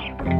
Bye.